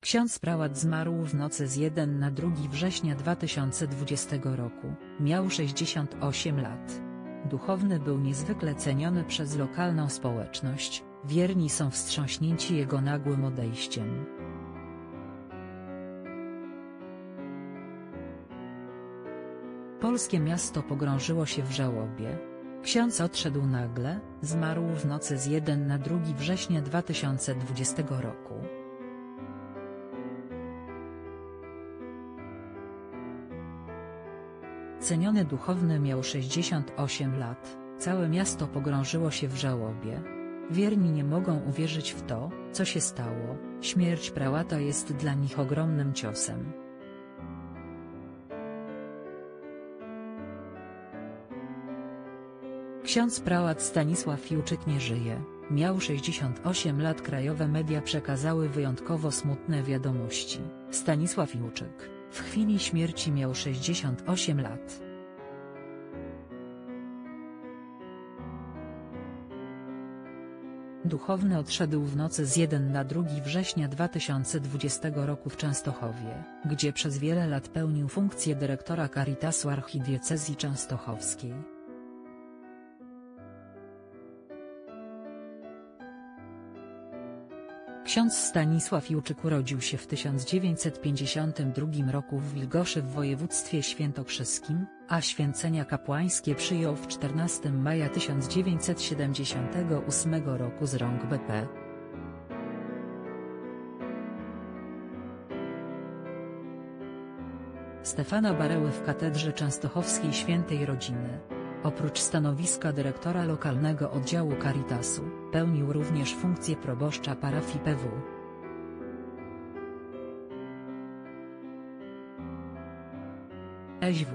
Ksiądz prałat zmarł w nocy z 1 na 2 września 2020 roku, miał 68 lat. Duchowny był niezwykle ceniony przez lokalną społeczność, wierni są wstrząśnięci jego nagłym odejściem. Polskie miasto pogrążyło się w żałobie. Ksiądz odszedł nagle, zmarł w nocy z 1 na 2 września 2020 roku. Ceniony duchowny miał 68 lat, całe miasto pogrążyło się w żałobie. Wierni nie mogą uwierzyć w to, co się stało, śmierć prałata jest dla nich ogromnym ciosem. Ksiądz prałat Stanisław Juczyk nie żyje, miał 68 lat krajowe media przekazały wyjątkowo smutne wiadomości. Stanisław Juczyk, w chwili śmierci miał 68 lat. Duchowny odszedł w nocy z 1 na 2 września 2020 roku w Częstochowie, gdzie przez wiele lat pełnił funkcję dyrektora Caritasu Archidiecezji Częstochowskiej. Ksiądz Stanisław Juczyk urodził się w 1952 roku w Wilgoszy w województwie świętokrzyskim, a święcenia kapłańskie przyjął w 14 maja 1978 roku z rąk BP. Stefana Bareły w katedrze częstochowskiej Świętej Rodziny. Oprócz stanowiska dyrektora lokalnego oddziału Caritasu, pełnił również funkcję proboszcza parafii PW. SW.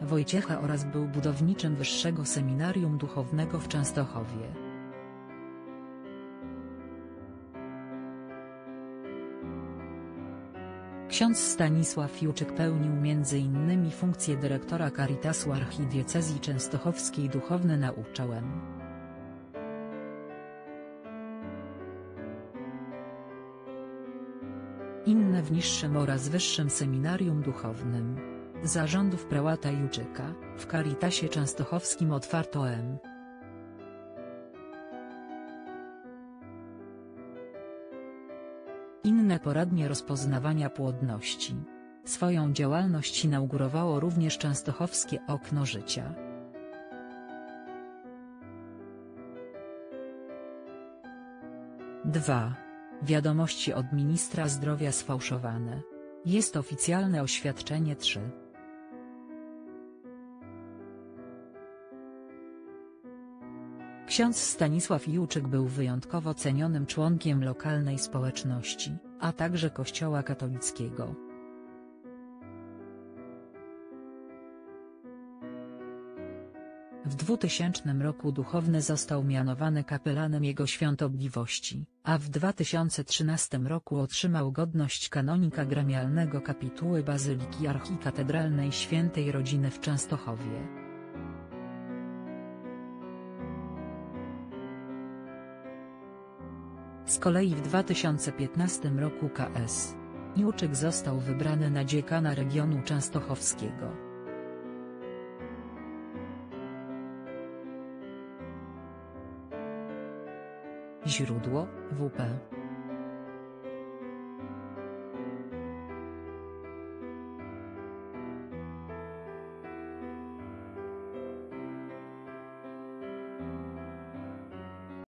Wojciecha oraz był budowniczym Wyższego Seminarium Duchownego w Częstochowie. Ksiądz Stanisław Juczyk pełnił m.in. funkcję dyrektora Caritasu Archidiecezji Częstochowskiej duchowny nauczałem. Inne w niższym oraz wyższym seminarium duchownym. Zarządów prałata Juczyka, w Caritasie Częstochowskim otwarto M. Inne poradnie rozpoznawania płodności. Swoją działalność inaugurowało również Częstochowskie Okno Życia. Dwa. Wiadomości od ministra zdrowia sfałszowane. Jest oficjalne oświadczenie 3. Ksiądz Stanisław Juczyk był wyjątkowo cenionym członkiem lokalnej społeczności, a także Kościoła katolickiego. W 2000 roku duchowny został mianowany kapelanem jego świątobliwości, a w 2013 roku otrzymał godność kanonika gremialnego kapituły Bazyliki Archikatedralnej Świętej Rodziny w Częstochowie. Z kolei w 2015 roku KS. Juczyk został wybrany na dziekana regionu częstochowskiego. Źródło, WP